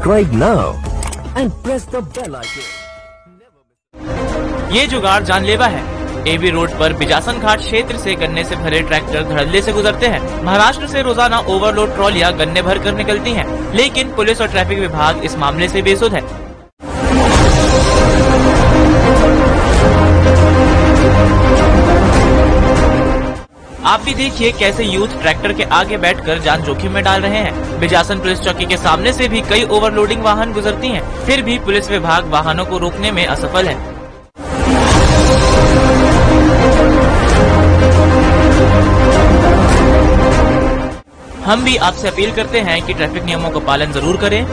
Subscribe now and press the bell icon. ये जुगाड़ जानलेवा है। एवी रोड पर बिजासन घाट क्षेत्र से गन्ने से भरे ट्रैक्टर धड़ल्ले से गुजरते हैं। महाराष्ट्र से रोज़ाना ओवरलोड ट्रॉलियाँ गन्ने भर कर निकलती हैं, लेकिन पुलिस और ट्रैफ़िक विभाग इस मामले से बेसुध है। आप भी देखिए कैसे यूथ ट्रैक्टर के आगे बैठकर जान जोखिम में डाल रहे हैं। बिजासन पुलिस चौकी के सामने से भी कई ओवरलोडिंग वाहन गुजरती हैं, फिर भी पुलिस विभाग वाहनों को रोकने में असफल है। हम भी आपसे अपील करते हैं कि ट्रैफ़िक नियमों का पालन ज़रूर करें।